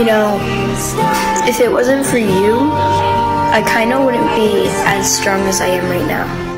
you know, if it wasn't for you, I kind of wouldn't be as strong as I am right now.